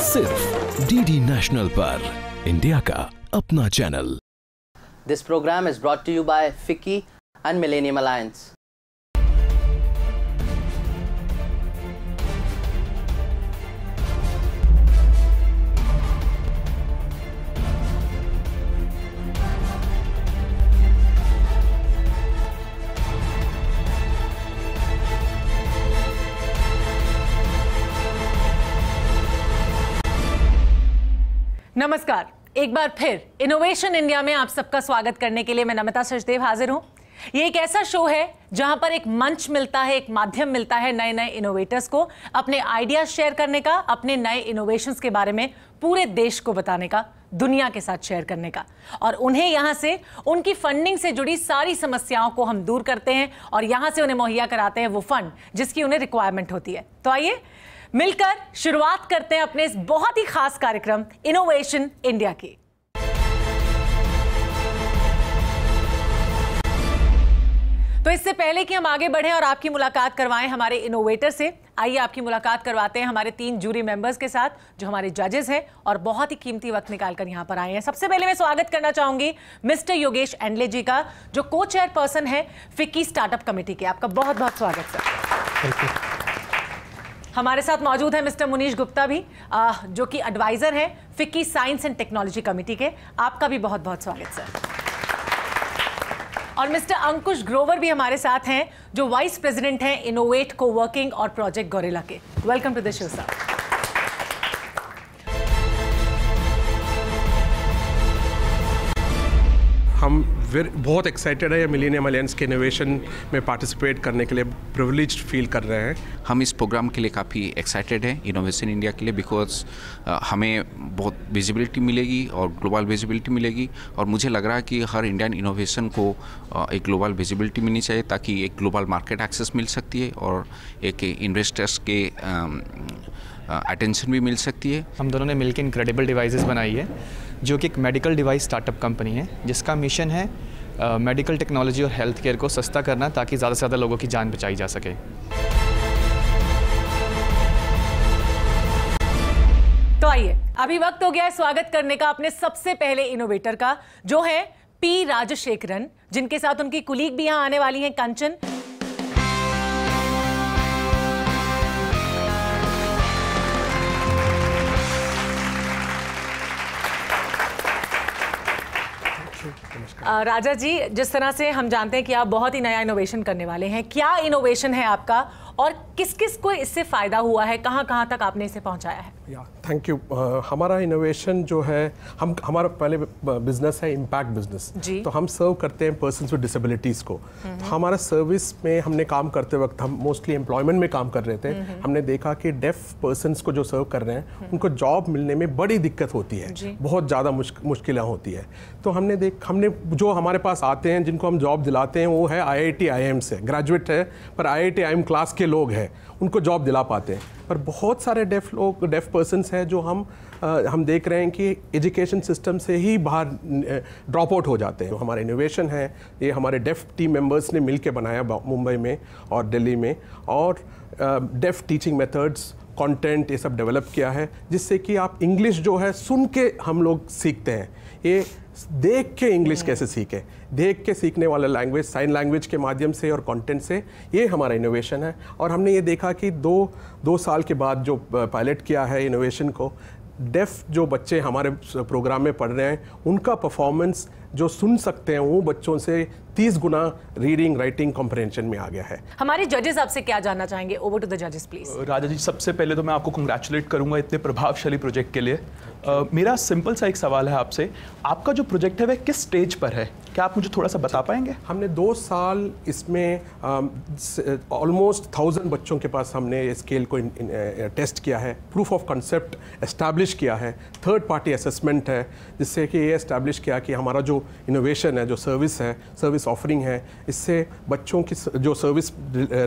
सिर्फ DD national पर India का अपना channel This program is brought to you by FICCI and Millennium Alliance. नमस्कार। एक बार फिर इनोवेशन इंडिया में आप सबका स्वागत करने के लिए मैं नमिता सचदेव हाजिर हूँ। ये एक ऐसा शो है जहाँ पर एक मंच मिलता है, एक माध्यम मिलता है नए नए इनोवेटर्स को अपने आइडियाज़ शेयर करने का, अपने नए इनोवेशंस के बारे में पूरे देश को बताने का, दुनिया के साथ शेयर करने का। और उन्हें यहाँ से, उनकी फंडिंग से जुड़ी सारी समस्याओं को हम दूर करते हैं और यहाँ से उन्हें मुहैया कराते हैं वो फंड जिसकी उन्हें रिक्वायरमेंट होती है। तो आइए मिलकर शुरुआत करते हैं अपने इस बहुत ही खास कार्यक्रम इनोवेशन इंडिया की। तो इससे पहले कि हम आगे बढ़ें और आपकी मुलाकात करवाएँ हमारे इनोवेटर से, आइए आपकी मुलाकात करवाते हैं हमारे तीन जूरी मेंबर्स के साथ, जो हमारे जजेस हैं और बहुत ही कीमती वक्त निकालकर यहाँ पर आए हैं। सबसे पहले मैं स्वागत करना चाहूँगी मिस्टर योगेश एंडले जी का, जो को चेयरपर्सन है फिक्की स्टार्टअप कमेटी के। आपका बहुत बहुत स्वागत, सर। हमारे साथ मौजूद है मिस्टर मुनीश गुप्ता भी आ, जो कि एडवाइजर हैं FICCI science and technology committee के। आपका भी बहुत बहुत स्वागत सर। और मिस्टर अंकुश ग्रोवर भी हमारे साथ हैं जो वाइस प्रेसिडेंट हैं इनोवेट को वर्किंग और प्रोजेक्ट गोरेला के। Welcome to the show sir बहुत एक्साइटेड है ये मिलीनियम अलायंस के इनोवेशन में पार्टिसिपेट करने के लिए प्रिविलेज फील कर रहे हैं। हम इस प्रोग्राम के लिए काफ़ी एक्साइटेड हैं इनोवेशन इंडिया के लिए बिकॉज़ हमें बहुत विजिबिलिटी मिलेगी और ग्लोबल विजिबिलिटी मिलेगी और मुझे लग रहा है कि हर इंडियन इनोवेशन को एक ग्लोबल विजिबिलिटी मिलनी चाहिए ताकि एक ग्लोबल मार्केट एक्सेस मिल सकती है और एक इन्वेस्टर्स के अटेंशन भी मिल सकती है। हम दोनों ने मिलकर इनक्रेडिबल डिवाइसेस बनाई है जो कि एक मेडिकल डिवाइस स्टार्टअप कंपनी है जिसका मिशन है मेडिकल टेक्नोलॉजी और हेल्थ केयर को सस्ता करना ताकि ज़्यादा से ज़्यादा लोगों की जान बचाई जा सके। तो आइए, अभी वक्त हो गया है स्वागत करने का अपने सबसे पहले इनोवेटर का, जो है पी राजशेखरन, जिनके साथ उनकी कुलीग भी यहाँ आने वाली हैं, कंचन। राजा जी, जिस तरह से हम जानते हैं कि आप बहुत ही नया इनोवेशन करने वाले हैं, क्या इनोवेशन है आपका और किस किस को इससे फ़ायदा हुआ है कहाँ कहाँ तक आपने इसे पहुँचाया है? या थैंक यू हमारा इनोवेशन जो है हम हमारा पहले बिज़नेस है इम्पैक्ट बिज़नेस तो हम सर्व करते हैं पर्सन विद डिसेबिलिटीज़ को. तो हमारा सर्विस में हमने काम करते वक्त हम मोस्टली एम्प्लॉयमेंट में काम कर रहे थे हमने देखा कि डेफ पर्सनस को जो सर्व कर रहे हैं उनको जॉब मिलने में बड़ी दिक्कत होती है। बहुत ज़्यादा मुश्किलें होती है। तो हमने देख हमने जो हमारे पास आते हैं जिनको हम जॉब दिलाते हैं वो है आई आई से। ग्रेजुएट है पर आई आई क्लास के लोग हैं। उनको जॉब दिला पाते हैं। पर बहुत सारे डेफ लोग डेफ पर्सनस हैं जो हम अ, हम देख रहे हैं कि एजुकेशन सिस्टम से ही बाहर ड्रॉप आउट हो जाते हैं। हमारा इनोवेशन है ये हमारे डेफ टीम मेंबर्स ने मिल के बनाया मुंबई में और दिल्ली में। और डेफ टीचिंग मेथड्स कंटेंट ये सब डेवलप किया है जिससे कि आप इंग्लिश जो है सुन के हम लोग सीखते हैं। ये देख के इंग्लिश कैसे सीखे? देख के सीखने वाला लैंग्वेज साइन लैंग्वेज के माध्यम से और कंटेंट से, ये हमारा इनोवेशन है। और हमने ये देखा कि दो दो साल के बाद जो पायलट किया है इनोवेशन को डेफ जो बच्चे हमारे प्रोग्राम में पढ़ रहे हैं, उनका परफॉर्मेंस जो सुन सकते हैं वो बच्चों से तीस गुना रीडिंग राइटिंग कॉम्प्रहेंशन में आ गया है। हमारे जजेस आपसे क्या जानना चाहेंगे? ओवर टू द जजेस प्लीज़ राजा जी सबसे पहले तो मैं आपको कंग्रेचुलेट करूँगा इतने प्रभावशाली प्रोजेक्ट के लिए। अ, मेरा सिंपल सा एक सवाल है आपसे। आपका जो प्रोजेक्ट है वह किस स्टेज पर है? क्या आप मुझे थोड़ा सा बता पाएँगे? हमने दो साल इसमें ऑलमोस्ट थाउज़ेंड बच्चों के पास हमने स्केल को टेस्ट किया है प्रूफ ऑफ़ कंसेप्ट एस्टैब्लिश किया है थर्ड पार्टी असेसमेंट है जिससे कि ये एस्टैब्लिश किया कि हमारा जो इनोवेशन है, जो सर्विस है सर्विस ऑफरिंग है, इससे बच्चों की जो सर्विस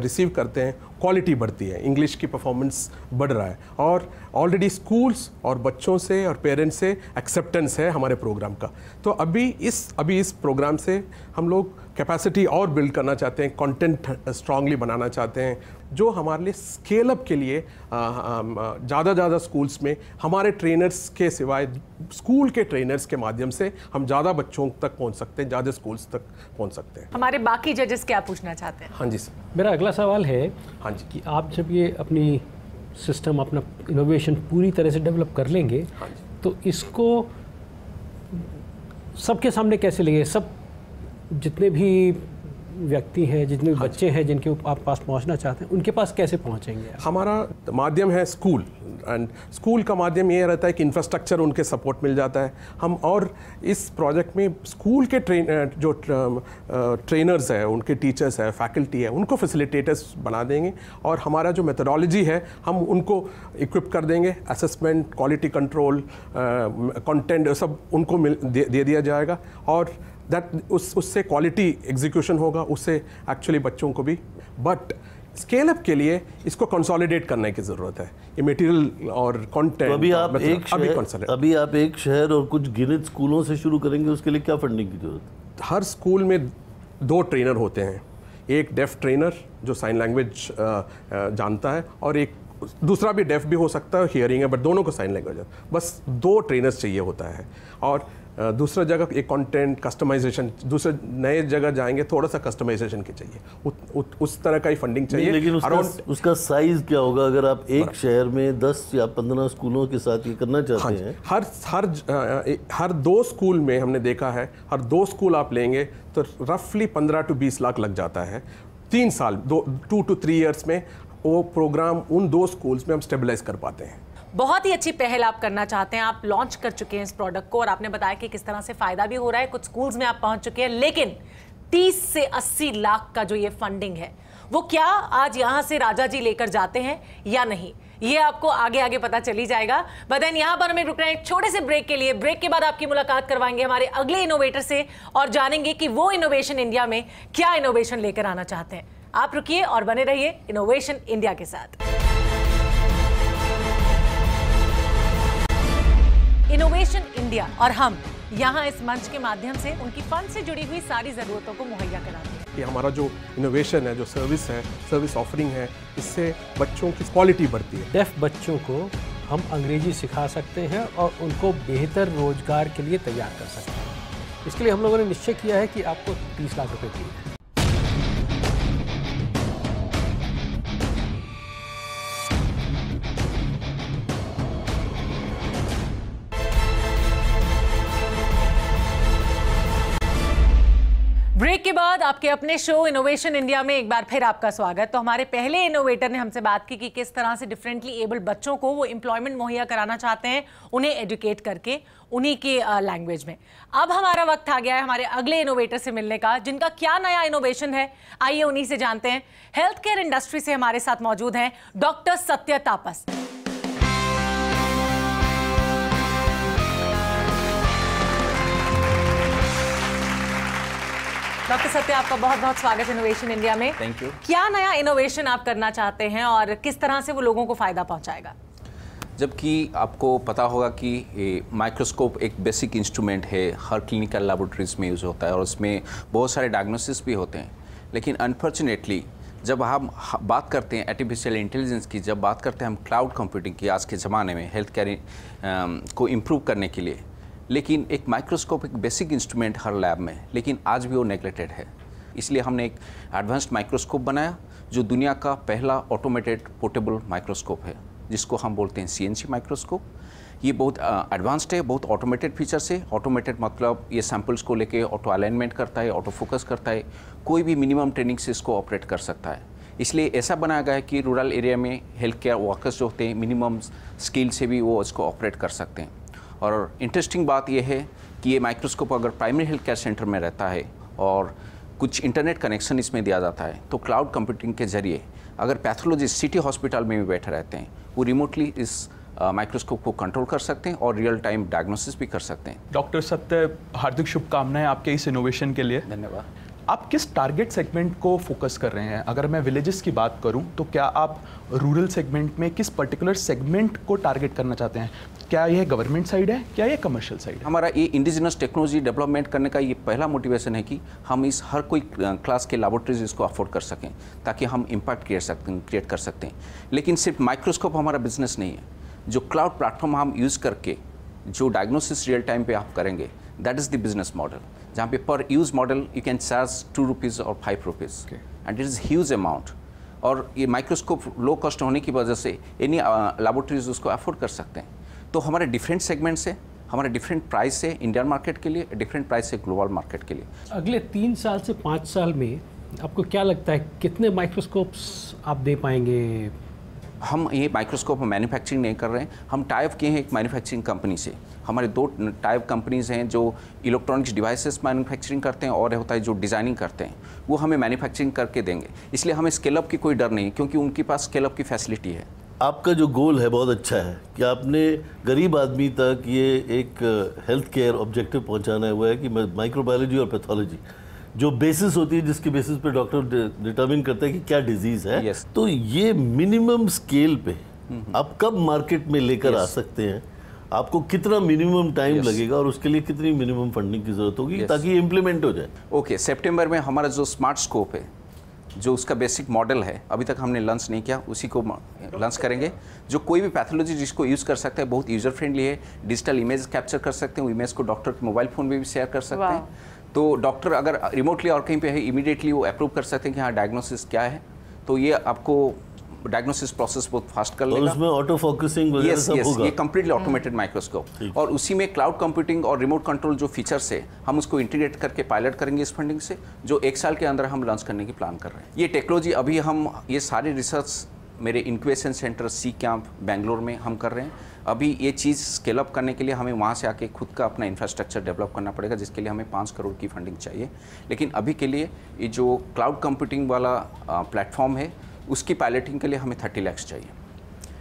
रिसीव करते हैं क्वालिटी बढ़ती है। इंग्लिश की परफॉर्मेंस बढ़ रहा है। और ऑलरेडी स्कूल्स और बच्चों से और पेरेंट्स से एक्सेप्टेंस है हमारे प्रोग्राम का। तो अभी इस अभी इस प्रोग्राम से हम लोग कैपेसिटी और बिल्ड करना चाहते हैं कंटेंट स्ट्रांगली बनाना चाहते हैं जो हमारे लिए स्केल अप के लिए ज़्यादा ज़्यादा स्कूल्स में हमारे ट्रेनर्स के सिवाय स्कूल के ट्रेनर्स के माध्यम से हम ज़्यादा बच्चों तक पहुँच सकते हैं ज़्यादा स्कूल्स तक पहुँच सकते हैं। हमारे बाकी जजेस क्या पूछना चाहते हैं? हाँ जी सर मेरा अगला सवाल है हाँ जी। कि आप जब ये अपनी सिस्टम अपना इनोवेशन पूरी तरह से डेवलप कर लेंगे हाँ जी। तो इसको सबके सामने कैसे लेंगे? सब जितने भी व्यक्ति हैं जितने भी बच्चे हैं जिनके आप पास पहुँचना चाहते हैं उनके पास कैसे पहुँचेंगे आप? हमारा माध्यम है स्कूल एंड स्कूल का माध्यम ये रहता है कि इंफ्रास्ट्रक्चर उनके सपोर्ट मिल जाता है। हम और इस प्रोजेक्ट में स्कूल के ट्रेन जो ट्रेनर्स है उनके टीचर्स है फैकल्टी है उनको फैसिलिटेटर्स बना देंगे और हमारा जो मेथोडोलॉजी है हम उनको इक्विप कर देंगे। असेसमेंट क्वालिटी कंट्रोल कंटेंट सब उनको मिल दे, दे दिया जाएगा। और दैट उस उससे क्वालिटी एग्जीक्यूशन होगा उससे एक्चुअली बच्चों को भी। बट स्केल अप के लिए इसको कंसोलिडेट करने की ज़रूरत है। ये मटेरियल और कंटेंट तो अभी आप एक अभी शहर अभी आप एक शहर और कुछ गिनित स्कूलों से शुरू करेंगे उसके लिए क्या फंडिंग की ज़रूरत हर स्कूल में दो ट्रेनर होते हैं। एक डेफ ट्रेनर जो साइन लैंग्वेज जानता है और एक दूसरा भी डेफ भी हो सकता है हियरिंग है बट दोनों को साइन लैंग्वेज है। बस दो ट्रेनर्स चाहिए होता है। और दूसरा जगह एक कंटेंट कस्टमाइजेशन दूसरे नए जगह जाएँगे थोड़ा सा कस्टमाइजेशन की चाहिए। उत, उत, उस तरह का ही फंडिंग चाहिए। लेकिन उसका Around- उसका साइज़ क्या होगा? अगर आप एक शहर में 10 या 15 स्कूलों के साथ ये करना हाँ चाहते जी। हैं। हर हर हर दो स्कूल में हमने देखा है हर दो स्कूल आप लेंगे तो रफली पंद्रह टू बीस लाख लग जाता है। तीन साल दो टू टू थ्री ईयर्स में वो प्रोग्राम उन दो स्कूल्स में हम स्टेबलाइज कर पाते हैं। बहुत ही अच्छी पहल आप करना चाहते हैं। आप लॉन्च कर चुके हैं इस प्रोडक्ट को और आपने बताया कि किस तरह से फ़ायदा भी हो रहा है। कुछ स्कूल्स में आप पहुँच चुके हैं, लेकिन 30 से 80 लाख का जो ये फंडिंग है, वो क्या आज यहाँ से राजा जी लेकर जाते हैं या नहीं? ये आपको आगे आगे पता चली जाएगा। बदन यहाँ पर हमें रुक रहे हैं छोटे से ब्रेक के लिए। ब्रेक के बाद आपकी मुलाकात करवाएँगे हमारे अगले इनोवेटर से और जानेंगे कि वो इनोवेशन इंडिया में क्या इनोवेशन लेकर आना चाहते हैं। आप रुकिए और बने रहिए इनोवेशन इंडिया के साथ। इनोवेशन इंडिया और हम यहाँ इस मंच के माध्यम से उनकी फंड से जुड़ी हुई सारी जरूरतों को मुहैया कराते हैं। कि हमारा जो इनोवेशन है जो सर्विस है सर्विस ऑफरिंग है इससे बच्चों की क्वालिटी बढ़ती है। डेफ बच्चों को हम अंग्रेज़ी सिखा सकते हैं और उनको बेहतर रोज़गार के लिए तैयार कर सकते हैं। इसके लिए हम लोगों ने निश्चय किया है कि आपको 30 लाख रुपए दिए ब्रेक के बाद आपके अपने शो इनोवेशन इंडिया में एक बार फिर आपका स्वागत। तो हमारे पहले इनोवेटर ने हमसे बात की कि किस तरह से डिफरेंटली एबल्ड बच्चों को वो एम्प्लॉयमेंट मुहैया कराना चाहते हैं, उन्हें एजुकेट करके, उन्हीं के लैंग्वेज में। अब हमारा वक्त आ गया है हमारे अगले इनोवेटर से मिलने का, जिनका क्या नया इनोवेशन है, आइए उन्हीं से जानते हैं। हेल्थ केयर इंडस्ट्री से हमारे साथ मौजूद हैं डॉक्टर सत्य तापस डॉक्टर सत्य आपका बहुत बहुत स्वागत है इनोवेशन इंडिया में। थैंक यू क्या नया इनोवेशन आप करना चाहते हैं और किस तरह से वो लोगों को फ़ायदा पहुंचाएगा? जबकि आपको पता होगा कि माइक्रोस्कोप एक बेसिक इंस्ट्रूमेंट है हर क्लिनिकल लेबोरेटरीज में यूज़ होता है और उसमें बहुत सारे डायग्नोसिस भी होते हैं। लेकिन अनफॉर्चुनेटली जब हम बात करते हैं आर्टिफिशियल इंटेलिजेंस की जब बात करते हैं हम क्लाउड कंप्यूटिंग की आज के ज़माने में हेल्थ केयर को इम्प्रूव करने के लिए लेकिन एक माइक्रोस्कोप एक बेसिक इंस्ट्रूमेंट हर लैब में है, लेकिन आज भी वो नेग्लेक्टेड है। इसलिए हमने एक एडवांस्ड माइक्रोस्कोप बनाया जो दुनिया का पहला ऑटोमेटेड पोर्टेबल माइक्रोस्कोप है जिसको हम बोलते हैं सीएनसी माइक्रोस्कोप ये बहुत एडवांस्ड है बहुत ऑटोमेटेड फीचर्स है। ऑटोमेटेड मतलब ये सैम्पल्स को लेके ऑटो अलाइनमेंट करता है ऑटो फोकस करता है। कोई भी मिनिमम ट्रेनिंग से इसको ऑपरेट कर सकता है। इसलिए ऐसा बनाया गया है कि रूरल एरिया में हेल्थ केयर वर्कर्स जो होते हैं मिनिमम स्किल से भी वो इसको ऑपरेट कर सकते हैं। और इंटरेस्टिंग बात यह है कि ये माइक्रोस्कोप अगर प्राइमरी हेल्थ केयर सेंटर में रहता है और कुछ इंटरनेट कनेक्शन इसमें दिया जाता है तो क्लाउड कंप्यूटिंग के ज़रिए अगर पैथोलॉजिस्ट सिटी हॉस्पिटल में भी बैठे रहते हैं वो रिमोटली इस माइक्रोस्कोप को कंट्रोल कर सकते हैं और रियल टाइम डायग्नोसिस भी कर सकते हैं। डॉक्टर सत्य हार्दिक शुभकामनाएँ आपके इस इनोवेशन के लिए। धन्यवाद। आप किस टारगेट सेगमेंट को फोकस कर रहे हैं? अगर मैं विलेजेस की बात करूँ तो क्या आप रूरल सेगमेंट में किस पर्टिकुलर सेगमेंट को टारगेट करना चाहते हैं? क्या यह गवर्नमेंट साइड है? क्या ये कमर्शियल साइड है? हमारा ये इंडिजिनस टेक्नोलॉजी डेवलपमेंट करने का ये पहला मोटिवेशन है कि हम इस हर कोई क्लास के लेबोरेटरीज इसको अफोर्ड कर सकें ताकि हम इम्पैक्ट क्रिएट सकते क्रिएट कर सकते हैं। लेकिन सिर्फ़ माइक्रोस्कोप हमारा बिज़नेस नहीं है। जो क्लाउड प्लेटफॉर्म हम यूज़ करके जो डायग्नोसिस रियल टाइम पे आप करेंगे that is the business model जहाँ pay per use model you can charge two rupees और five rupees and it is huge amount और ये माइक्रोस्कोप लो कॉस्ट होने की वजह से एनी लेबोरेटरीज उसको अफोर्ड कर सकते हैं। तो हमारे डिफरेंट सेगमेंट्स है हमारे डिफरेंट प्राइस है इंडियन मार्केट के लिए डिफरेंट प्राइस है ग्लोबल मार्केट के लिए। अगले तीन साल से पाँच साल में आपको क्या लगता है कितने माइक्रोस्कोप्स आप दे पाएँगे? हम ये माइक्रोस्कोप मैन्युफैक्चरिंग नहीं कर रहे हैं। हम टाइप किए हैं एक मैन्युफैक्चरिंग कंपनी से। हमारे दो टाइप कंपनीज़ हैं जो इलेक्ट्रॉनिक्स डिवाइसेस मैन्युफैक्चरिंग करते हैं और होता है जो डिज़ाइनिंग करते हैं। वो हमें मैन्युफैक्चरिंग करके देंगे। इसलिए हमें स्केलअप की कोई डर नहीं क्योंकि उनके पास स्केलअप की फैसिलिटी है। आपका जो गोल है बहुत अच्छा है कि आपने गरीब आदमी तक ये एक हेल्थ केयर ऑब्जेक्टिव पहुंचाना हुआ है कि माइक्रोबायोलॉजी और पैथोलॉजी जो बेसिस होती है जिसके बेसिस पे डॉक्टर डिटर्मिन करता है कि क्या डिज़ीज़ है yes. तो ये मिनिमम स्केल पे आप कब मार्केट में लेकर yes. आ सकते हैं आपको कितना मिनिमम टाइम yes. लगेगा और उसके लिए कितनी मिनिमम फंडिंग की ज़रूरत होगी yes. ताकि इम्प्लीमेंट हो जाए ओके okay, सितंबर में हमारा जो स्मार्ट स्कोप है जो उसका बेसिक मॉडल है अभी तक हमने लंच नहीं किया उसी को लंच करेंगे। जो कोई भी पैथोलॉजी जिसको यूज़ कर सकते हैं बहुत यूज़र फ्रेंडली है डिजिटल इमेज कैप्चर कर सकते हैं इमेज को डॉक्टर के मोबाइल फ़ोन में भी शेयर कर सकते हैं। तो डॉक्टर अगर रिमोटली और कहीं पे है इमीडिएटली वो अप्रूव कर सकते हैं कि हाँ डायग्नोसिस क्या है। तो ये आपको डायग्नोसिस प्रोसेस बहुत फास्ट कर लेगा। उसमें ऑटो फोकसिंग यस यस ये कंप्लीटली ऑटोमेटेड माइक्रोस्कोप और उसी में क्लाउड कंप्यूटिंग और रिमोट कंट्रोल जो फीचर्स है हम उसको इंटीग्रेट करके पायलट करेंगे इस फंडिंग से जो एक साल के अंदर हम लॉन्च करने की प्लान कर रहे हैं। ये टेक्नोलॉजी अभी हम ये सारे रिसर्च मेरे incubation centre C camp Bangalore में हम कर रहे हैं। अभी ये चीज़ स्केल अप करने के लिए हमें वहाँ से आके खुद का अपना इंफ्रास्ट्रक्चर डेवलप करना पड़ेगा जिसके लिए हमें पाँच करोड़ की फंडिंग चाहिए। लेकिन अभी के लिए ये जो क्लाउड कंप्यूटिंग वाला प्लेटफॉर्म है उसकी पायलटिंग के लिए हमें थर्टी लैक्स चाहिए।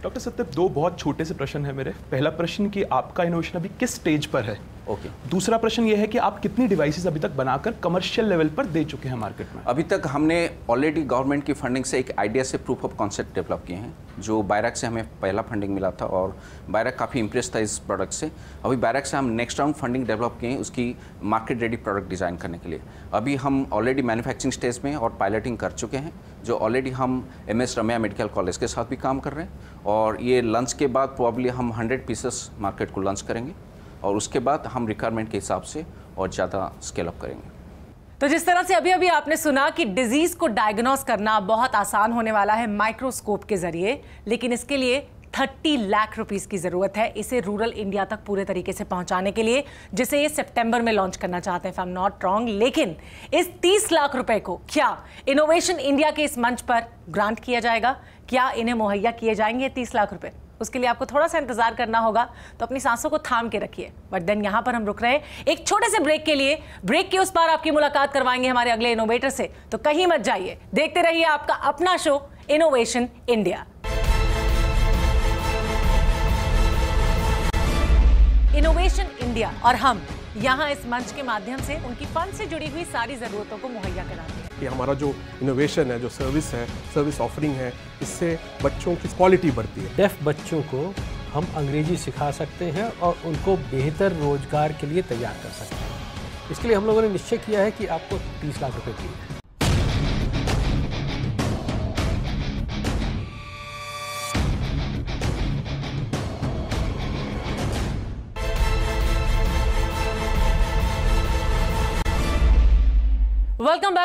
डॉक्टर सत्यप दो बहुत छोटे से प्रश्न है मेरे। पहला प्रश्न कि आपका इनोवेशन अभी किस स्टेज पर है? Okay okay. दूसरा प्रश्न ये है कि आप कितनी डिवाइसेस अभी तक बनाकर कमर्शियल लेवल पर दे चुके हैं मार्केट में? अभी तक हमने ऑलरेडी गवर्नमेंट की फंडिंग से एक आइडिया से प्रूफ ऑफ़ कॉन्सेप्ट डेवलप किए हैं जो बायरक से हमें पहला फंडिंग मिला था और बायरक काफ़ी इंप्रेस था इस प्रोडक्ट से। अभी बायरक से हम नेक्स्ट राउंड फंडिंग डेवलप किए हैं उसकी मार्केट रेडी प्रोडक्ट डिज़ाइन करने के लिए। अभी हम ऑलरेडी मैन्युफैक्चरिंग स्टेज में और पायलटिंग कर चुके हैं। जो ऑलरेडी हम M S Ramaiah medical college के साथ भी काम कर रहे हैं और ये लंच के बाद प्रॉब्ली हम हंड्रेड पीसेस मार्केट को लंच करेंगे और उसके बाद हम रिक्वायरमेंट के हिसाब से और ज़्यादा स्केल अप करेंगे। तो जिस तरह से अभी अभी आपने सुना कि डिज़ीज़ को डायग्नोस करना बहुत आसान होने वाला है माइक्रोस्कोप के ज़रिए, लेकिन इसके लिए थर्टी लाख रुपीज़ की ज़रूरत है इसे रूरल इंडिया तक पूरे तरीके से पहुँचाने के लिए, जिसे ये सितंबर में लॉन्च करना चाहते हैं आई नॉट रॉन्ग लेकिन इस 30 लाख रुपए को क्या इनोवेशन इंडिया के इस मंच पर ग्रांट किया जाएगा? क्या इन्हें मुहैया किए जाएँगे 30 लाख रुपए? उसके लिए आपको थोड़ा सा इंतज़ार करना होगा तो अपनी सांसों को थाम के रखिए। बट देन यहाँ पर हम रुक रहे हैं। एक छोटे से ब्रेक के लिए ब्रेक के उस पार आपकी मुलाकात करवाएँगे हमारे अगले इनोवेटर से। तो कहीं मत जाइए। देखते रहिए आपका अपना show innovation India innovation India और हम यहाँ इस मंच के माध्यम से उनकी फंड से जुड़ी हुई सारी जरूरतों को मुहैया कराते हैं। कि हमारा जो इनोवेशन है जो सर्विस है सर्विस ऑफरिंग है इससे बच्चों की क्वालिटी बढ़ती है। डेफ बच्चों को हम अंग्रेज़ी सिखा सकते हैं और उनको बेहतर रोज़गार के लिए तैयार कर सकते हैं। इसके लिए हम लोगों ने निश्चय किया है कि आपको तीस लाख रुपए की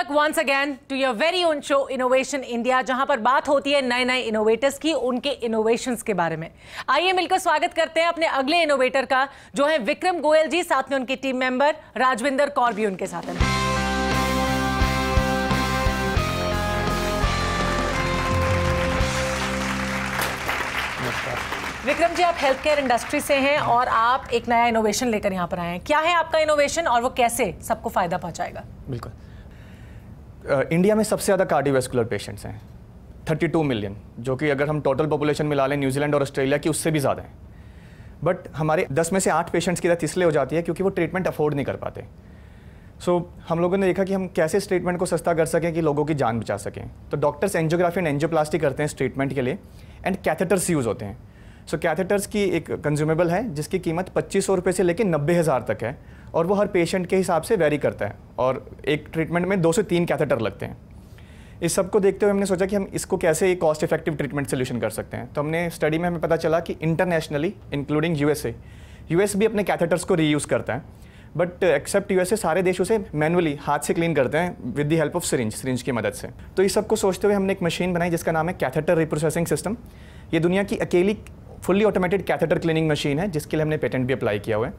back once again to your very own show innovation India जहाँ पर बात होती है नए नए इनोवेटर्स की, उनके इनोवेशंस के बारे में। आइए मिलकर स्वागत करते हैं अपने अगले इनोवेटर का, जो है विक्रम गोयल जी, साथ में उनके टीम मेंबर राजविंदर कौर भी उनके साथ हैं। विक्रम जी, आप हेल्थ केयर इंडस्ट्री से हैं और आप एक नया इनोवेशन लेकर यहाँ पर आए हैं। क्या है आपका इनोवेशन और वो कैसे सबको फ़ायदा पहुंचाएगा? बिल्कुल। इंडिया में सबसे ज़्यादा कार्डियोवेस्कुलर पेशेंट्स हैं। 32 मिलियन जो कि अगर हम टोटल पॉपुलेशन मिला लें न्यूजीलैंड और ऑस्ट्रेलिया की उससे भी ज़्यादा है। बट हमारे 10 में से 8 पेशेंट्स की डेथ इसलिए हो जाती है क्योंकि वो ट्रीटमेंट अफोर्ड नहीं कर पाते। सो so, हम लोगों ने देखा कि हम कैसे इस ट्रीटमेंट को सस्ता कर सकें कि लोगों की जान बचा सकें। तो डॉक्टर्स एंजियोग्राफी एंड एंजियोप्लास्टी करते हैं इस ट्रीटमेंट के लिए एंड कैथेटर्स यूज़ होते हैं। सो so, कैथेटर्स की एक कंज्यूमेबल है जिसकी कीमत पच्चीस सौ रुपये से लेकर नब्बे हज़ार तक है। और वो हर पेशेंट के हिसाब से वेरी करता है और एक ट्रीटमेंट में दो से तीन कैथेटर लगते हैं। इस सबको देखते हुए हमने सोचा कि हम इसको कैसे एक कॉस्ट इफ़ेक्टिव ट्रीटमेंट सोल्यूशन कर सकते हैं। तो हमने स्टडी में हमें पता चला कि इंटरनेशनली इंक्लूडिंग यूएसए यूएस भी अपने कैथेटर्स को रीयूज़ करता है। बट एक्सेप्ट यूएसए सारे देश उसे मैनुअली हाथ से क्लीन करते हैं with the help of syringe syringe की मदद से। तो इस सबको सोचते हुए हमने एक मशीन बनाई जिसका नाम है कैथेटर रिप्रोसेसिंग सिस्टम ये दुनिया की अकेली fully automated catheter cleaning machine है, जिसके लिए हमने पेटेंट भी अप्लाई किया हुआ है।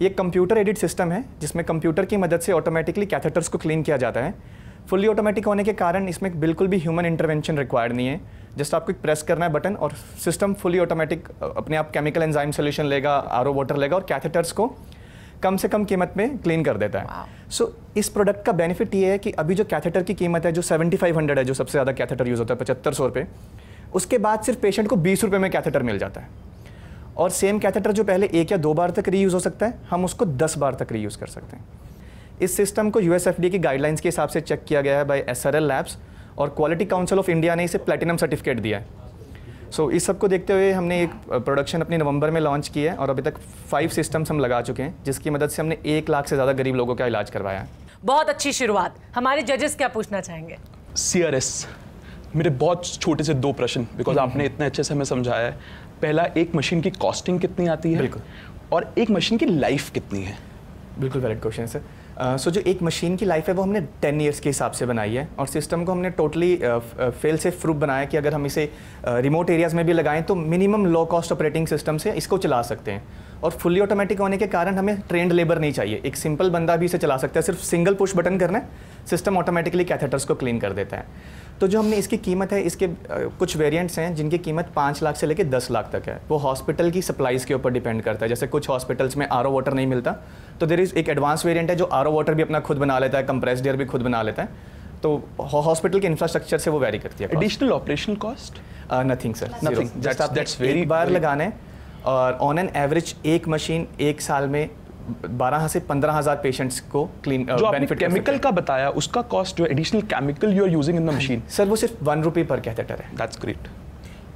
ये कंप्यूटर एडिट सिस्टम है जिसमें कंप्यूटर की मदद से ऑटोमेटिकली कैथेटर्स को क्लीन किया जाता है। फुल्ली ऑटोमेटिक होने के कारण इसमें बिल्कुल भी ह्यूमन इंटरवेंशन रिक्वायर्ड नहीं है। जस्ट आपको प्रेस करना है बटन और सिस्टम फुली ऑटोमेटिक अपने आप केमिकल एंजाइम सोल्यूशन लेगा आर वाटर लेगा और कैथेटर्स को कम से कम कीमत में क्लीन कर देता है। So wow. so, इस प्रोडक्ट का बेनिफिट ये है कि अभी जो कैथेटर की कीमत है जो 7500 है जो सबसे ज़्यादा कैथेटर यूज़ होता है पचहत्तर सौ रुपये उसके बाद सिर्फ़ पेशेंट को बीस रुपये में कैथेटर मिल जाता है। और सेम कैथेटर जो पहले एक या दो बार तक रीयूज़ हो सकता है हम उसको दस बार तक रीयूज़ कर सकते हैं। इस सिस्टम को यू की गाइडलाइंस के हिसाब से चेक किया गया है बाई एस लैब्स और क्वालिटी काउंसिल ऑफ़ इंडिया ने इसे प्लेटिनम सर्टिफिकेट दिया है। सो so, इस सबको देखते हुए हमने एक प्रोडक्शन अपनी नवंबर में लॉन्च की है और अभी तक फाइव सिस्टम्स हम लगा चुके हैं जिसकी मदद से हमने एक लाख से ज़्यादा गरीब लोगों का इलाज करवाया है। बहुत अच्छी शुरुआत। हमारे जजेस क्या पूछना चाहेंगे? सीआरएस मेरे बहुत छोटे से दो प्रश्न बिकॉज़ आपने इतने अच्छे से हमें समझाया है। पहला एक मशीन की कॉस्टिंग कितनी आती है? बिल्कुल। और एक मशीन की लाइफ कितनी है? बिल्कुल वैलिड क्वेश्चन सर सो जो एक मशीन की लाइफ है वो हमने टेन ईयर्स के हिसाब से बनाई है और सिस्टम को हमने टोटली फेल से प्रूफ बनाया कि अगर हम इसे रिमोट एरियाज़ में भी लगाएँ तो minimum low cost operating system से इसको चला सकते हैं। और फुल्ली ऑटोमेटिक होने के कारण हमें ट्रेंड लेबर नहीं चाहिए। एक सिंपल बंदा भी इसे चला सकता है। सिर्फ़ सिंगल पुश बटन करना है सिस्टम ऑटोमेटिकली कैथेटर्स को क्लीन कर देता है। तो जो हमने इसकी कीमत है इसके कुछ वेरिएंट्स हैं जिनकी कीमत पाँच लाख से लेकर दस लाख तक है। वो हॉस्पिटल की सप्लाईज़ के ऊपर डिपेंड करता है। जैसे कुछ हॉस्पिटल्स में आर वाटर नहीं मिलता तो देर इज़ एक एडवांस वेरियंट है जो आरओ वाटर भी अपना खुद बना लेता है कंप्रेस्ड एयर भी खुद बना लेता है। तो हॉस्पिटल के इंफ्रास्ट्रक्चर से वो वेरी करती है। Additional operation cost nothing sir nothing just आप दैट्स वेरी बार लगाने और ऑन एन एवरेज एक मशीन एक साल में बारह से पंद्रह हज़ार पेशेंट्स को क्लीन जो बेनिफिट केमिकल का बताया उसका कॉस्ट जो additional chemical you are using in the machine sir वो सिर्फ़ वन रुपी पर कैथेटर है। दैट्स ग्रेट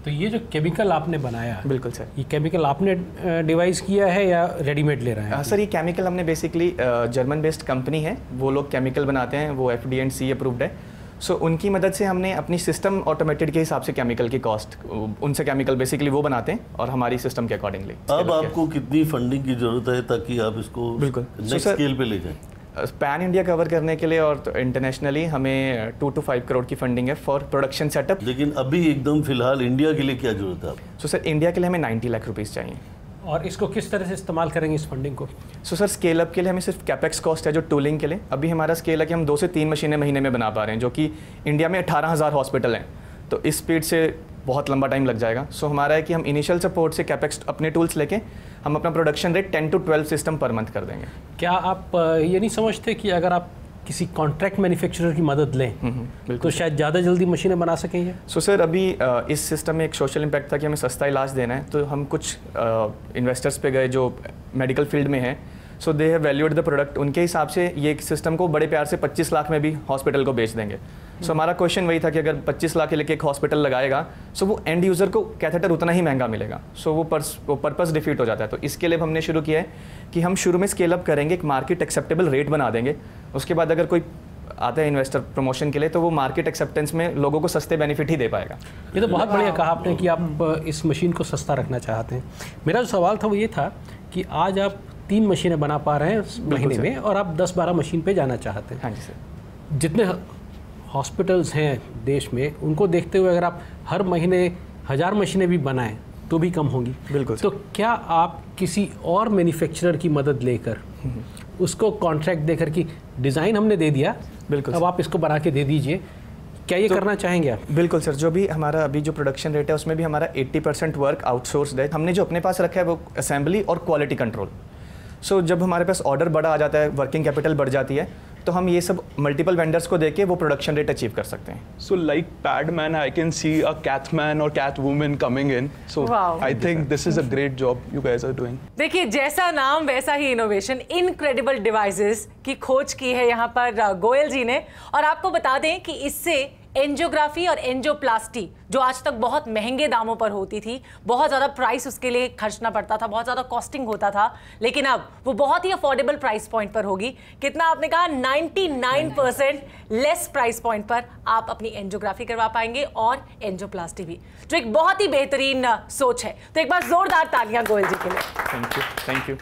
तो ये जो केमिकल आपने बनाया बिल्कुल सर ये केमिकल आपने डिवाइस किया है या रेडीमेड ले रहे हैं? सर ये केमिकल हमने बेसिकली जर्मन बेस्ड कंपनी है। वो लोग केमिकल बनाते हैं वो F D and C approved है। सो so, उनकी मदद से हमने अपनी सिस्टम ऑटोमेटेड के हिसाब से केमिकल की कॉस्ट उनसे केमिकल बेसिकली वो बनाते हैं और हमारी सिस्टम के अकॉर्डिंगली अब आपको कितनी फंडिंग की ज़रूरत है ताकि आप इसको बिल्कुल। नेक्स्ट स्केल पे ले जाएँ? पैन इंडिया कवर करने के लिए और इंटरनेशनली हमें टू टू फाइव करोड़ की फंडिंग है फॉर प्रोडक्शन सेटअप लेकिन अभी एकदम फ़िलहाल इंडिया के लिए क्या ज़रूरत है सो सर इंडिया के लिए हमें नाइन्टी लाख रुपीज़ चाहिए। और इसको किस तरह से इस्तेमाल करेंगे इस फंडिंग को? सो सर स्केल अप के लिए हमें सिर्फ़ कैपेक्स कॉस्ट है जो टूलिंग के लिए। अभी हमारा स्केल है कि हम दो से तीन मशीनें महीने में बना पा रहे हैं जो कि इंडिया में अठारह हज़ार हॉस्पिटल हैं। तो इस स्पीड से बहुत लंबा टाइम लग जाएगा। सो so, हमारा है कि हम इनिशियल सपोर्ट से कैपेक्स अपने टूल्स लेके हम अपना production rate ten to twelve system per month कर देंगे। क्या आप ये नहीं समझते कि अगर आप किसी कॉन्ट्रैक्ट मैन्युफैक्चरर की मदद लें हम्म, हम्म, तो शायद ज़्यादा जल्दी मशीनें बना सकेंगे सो so, सर अभी इस सिस्टम में एक सोशल इम्पैक्ट था कि हमें सस्ता इलाज देना है तो हम कुछ इन्वेस्टर्स पे गए जो मेडिकल फ़ील्ड में हैं so they have valued the product उनके हिसाब से ये सिस्टम को बड़े प्यार से 25 लाख में भी हॉस्पिटल को बेच देंगे। सो हमारा क्वेश्चन वही था कि अगर 25 लाख के लेके एक हॉस्पिटल लगाएगा सो वो एंड यूज़र को कैथेटर उतना ही महँगा मिलेगा। सो वो पर्स वो पर्पस डिफीट हो जाता है। तो इसके लिए हमने शुरू किया है कि हम शुरू में स्केल अप करेंगे, एक मार्केट एक्सेप्टेबल रेट बना देंगे। उसके बाद अगर कोई आता है इन्वेस्टर प्रमोशन के लिए तो वो मार्केट एक्सेप्टेंस में लोगों को सस्ते बेनिफिट ही दे पाएगा। ये तो बहुत बढ़िया कहा आपने कि आप इस मशीन को सस्ता रखना चाहते हैं। मेरा जो सवाल था वो ये था कि आज आप तीन मशीनें बना पा रहे हैं महीने में और आप दस बारह मशीन पे जाना चाहते हैं। हाँ जी सर। जितने हॉस्पिटल्स हैं देश में उनको देखते हुए अगर आप हर महीने हज़ार मशीनें भी बनाएँ तो भी कम होंगी। बिल्कुल तो क्या आप किसी और मैन्युफैक्चरर की मदद लेकर उसको कॉन्ट्रैक्ट देकर कि डिज़ाइन हमने दे दिया बिल्कुल अब आप इसको बना के दे दीजिए क्या ये तो, करना चाहेंगे आप? बिल्कुल सर जो भी हमारा अभी जो प्रोडक्शन रेट है उसमें भी हमारा 80 परसेंट वर्क आउटसोर्स है। हमने जो अपने पास रखा है वो असेंबली और क्वालिटी कंट्रोल सो so, जब हमारे पास ऑर्डर बड़ा आ जाता है वर्किंग कैपिटल बढ़ जाती है तो हम ये सब मल्टीपल वेंडर्स को देके वो प्रोडक्शन रेट अचीव कर सकते हैं So like I can see see a Catman or Catwoman coming in. So Wow. I think this is a great job you guys are doing. देखिए जैसा नाम वैसा ही इनोवेशन इनक्रेडिबल डिवाइसेस की खोज की है यहाँ पर गोयल जी ने और आपको बता दें कि इससे एंजियोग्राफी और एंजियोप्लास्टी, जो आज तक बहुत महँगे दामों पर होती थी, बहुत ज़्यादा प्राइस उसके लिए खर्चना पड़ता था, बहुत ज़्यादा कॉस्टिंग होता था, लेकिन अब वो बहुत ही अफोर्डेबल प्राइस पॉइंट पर होगी। कितना आपने कहा? 99 परसेंट लेस प्राइस पॉइंट पर आप अपनी एंजियोग्राफी करवा पाएँगे और एंजियोप्लास्टी भी। जो एक बहुत ही बेहतरीन सोच है। तो एक बार जोरदार तालियाँ गोयल जी के लिए। थैंक यू थैंक यू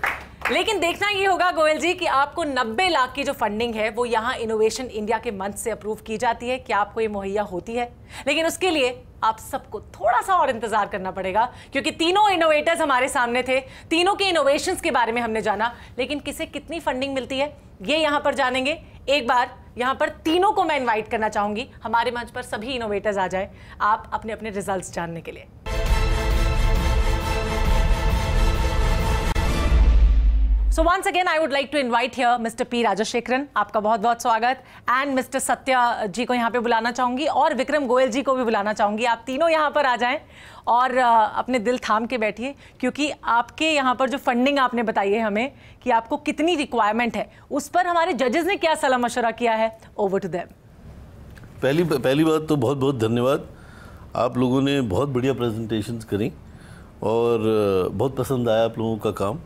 लेकिन देखना ये होगा गोयल जी कि आपको 90 लाख की जो फंडिंग है, वो यहाँ इनोवेशन इंडिया के मंच से अप्रूव की जाती है। क्या आपको ये मुहैया होती है? लेकिन उसके लिए आप सबको थोड़ा सा और इंतज़ार करना पड़ेगा, क्योंकि तीनों इनोवेटर्स हमारे सामने थे। तीनों के इनोवेशंस के बारे में हमने जाना, लेकिन किसे कितनी फंडिंग मिलती है, ये यहाँ पर जानेंगे। एक बार यहाँ पर तीनों को मैं इन्वाइट करना चाहूँगी। हमारे मंच पर सभी इनोवेटर्स आ जाए। आप अपने अपने रिज़ल्ट जानने के लिए। So once again I would like to invite here mister P Rajasekharan आपका बहुत बहुत स्वागत एंड मिस्टर सत्या जी को यहाँ पे बुलाना चाहूँगी और विक्रम गोयल जी को भी बुलाना चाहूँगी आप तीनों यहाँ पर आ जाएँ और अपने दिल थाम के बैठिए क्योंकि आपके यहाँ पर जो फंडिंग आपने बताई है हमें कि आपको कितनी रिक्वायरमेंट है उस पर हमारे जजेस ने क्या सलाह मशवरा किया है ओवर टू दैम पहली पहली बात तो बहुत बहुत धन्यवाद। आप लोगों ने बहुत बढ़िया प्रेजेंटेशंस करी और बहुत पसंद आया आप लोगों का काम।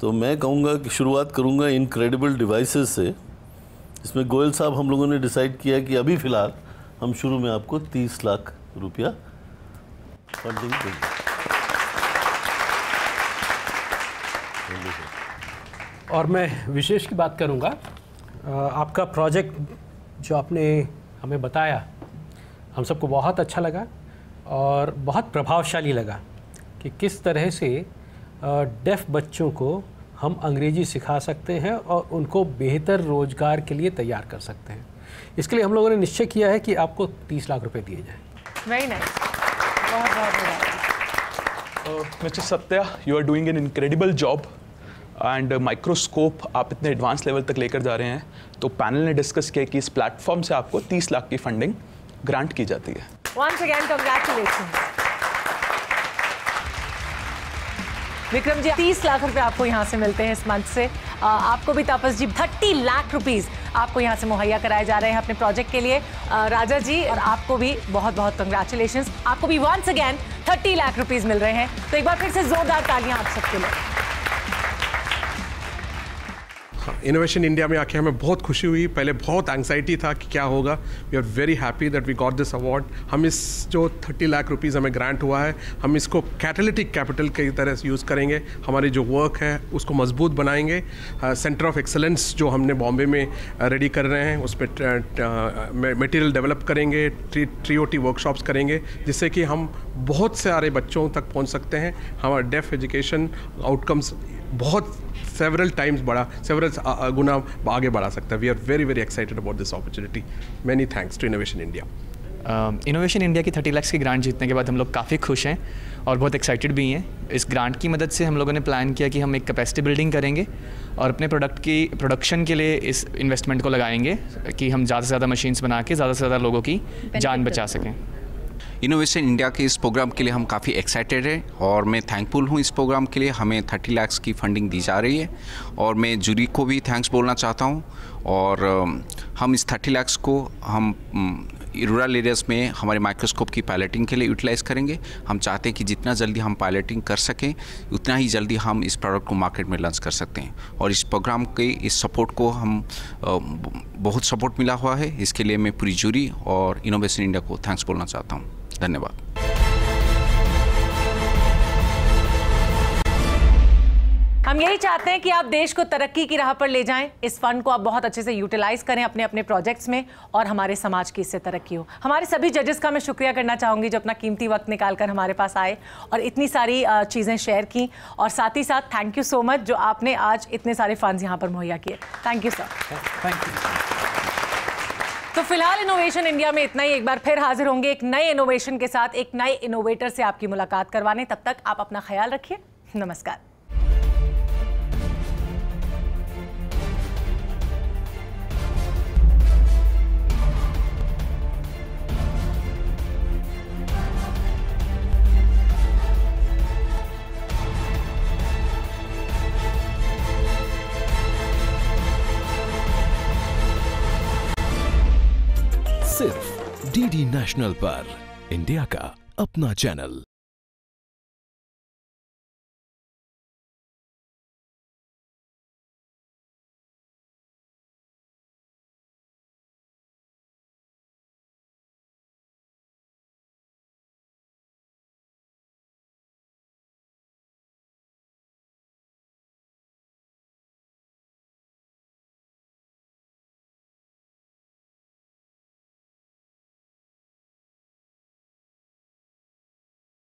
तो मैं कहूँगा कि शुरुआत करूँगा इनक्रेडिबल डिवाइसेस से इसमें गोयल साहब हम लोगों ने डिसाइड किया कि अभी फ़िलहाल हम शुरू में आपको 30 लाख रुपया फंडिंग देंगे। और मैं विशेष की बात करूँगा आपका प्रोजेक्ट जो आपने हमें बताया, हम सबको बहुत अच्छा लगा और बहुत प्रभावशाली लगा कि किस तरह से डेफ बच्चों को हम अंग्रेज़ी सिखा सकते हैं और उनको बेहतर रोज़गार के लिए तैयार कर सकते हैं। इसके लिए हम लोगों ने निश्चय किया है कि आपको 30 लाख रुपए दिए जाएँ। वेरी नाइस बहुत बहुत mister Satya you are doing an incredible job and microscope आप इतने एडवांस लेवल तक लेकर जा रहे हैं तो पैनल ने डिस्कस किया कि इस प्लेटफॉर्म से आपको 30 लाख की फंडिंग ग्रांट की जाती है। Once again, congratulations. Vikram ji 30 lakh रुपए आपको यहाँ से मिलते हैं इस मंच से। आ, आपको भी तापस जी 30 लाख रुपीज़ आपको यहाँ से मुहैया कराए जा रहे हैं अपने प्रोजेक्ट के लिए। आ, राजा जी और आपको भी बहुत बहुत कंग्रेचुलेशन आपको भी वंस अगेन 30 लाख रुपीज़ मिल रहे हैं। तो एक बार फिर से जोरदार तालियाँ आप सबके लिए। इनोवेशन इंडिया में आके हमें बहुत खुशी हुई। पहले बहुत एंगजाइटी था कि क्या होगा। We are very happy that we got this award हम इस जो 30 लाख रुपीज़ हमें ग्रांट हुआ है, हम इसको कैटलिटिक कैपिटल की तरह से यूज़ करेंगे। हमारी जो वर्क है, उसको मज़बूत बनाएँगे। सेंटर ऑफ़ एक्सलेंस जो हमने बॉम्बे में रेडी कर रहे हैं, उस पर मटेरियल डेवलप करेंगे ट्री ट्रीओटी वर्कशॉप्स करेंगे, जिससे कि हम बहुत सारे बच्चों तक पहुँच सकते हैं। हमारा डेफ एजुकेशन आउटकम्स बहुत सेवरल टाइम्स बढ़ा सेवरल गुना आगे बढ़ा सकता है। We are very very excited about this opportunity many thanks to innovation India innovation India की थर्टी लैक्स की ग्रांट जीतने के बाद हम लोग काफ़ी खुश हैं और बहुत एक्साइटेड भी हैं। इस ग्रांट की मदद से हम लोगों ने प्लान किया कि हम एक कैपेसिटी बिल्डिंग करेंगे और अपने प्रोडक्ट की प्रोडक्शन के लिए इस इन्वेस्टमेंट को लगाएँगे कि हम ज़्यादा से ज़्यादा मशीन्स बना के ज़्यादा से ज़्यादा लोगों की जान बचा सकें। इनोवेशन इंडिया के इस प्रोग्राम के लिए हम काफ़ी एक्साइटेड हैं और मैं थैंकफुल हूँ इस प्रोग्राम के लिए। हमें थर्टी लैक्स की फंडिंग दी जा रही है और मैं जूरी को भी थैंक्स बोलना चाहता हूँ और हम इस थर्टी लैक्स को हम रूरल एरियाज़ में हमारे माइक्रोस्कोप की पायलटिंग के लिए यूटिलाइज़ करेंगे। हम चाहते हैं कि जितना जल्दी हम पायलटिंग कर सकें, उतना ही जल्दी हम इस प्रोडक्ट को मार्केट में लॉन्च कर सकते हैं। और इस प्रोग्राम के इस सपोर्ट को हम बहुत सपोर्ट मिला हुआ है। इसके लिए मैं पूरी जूरी और इनोवेशन इंडिया को थैंक्स बोलना चाहता हूँ। धन्यवाद। हम यही चाहते हैं कि आप देश को तरक्की की राह पर ले जाएँ। इस फंड को आप बहुत अच्छे से यूटिलाइज करें अपने अपने प्रोजेक्ट्स में और हमारे समाज की इससे तरक्की हो। हमारे सभी जजेस का मैं शुक्रिया करना चाहूँगी जो अपना कीमती वक्त निकाल कर हमारे पास आए और इतनी सारी चीज़ें शेयर की। और साथ ही साथ थैंक यू सो मच जो आपने आज इतने सारे फंड्स यहाँ पर मुहैया किए। Thank you sir thank you तो फ़िलहाल इनोवेशन इंडिया में इतना ही। एक बार फिर हाजिर होंगे एक नए इनोवेशन के साथ, एक नए इनोवेटर से आपकी मुलाकात करवाने। तब तक आप अपना ख्याल रखिए। नमस्कार। डीडी नेशनल पर इंडिया का अपना चैनल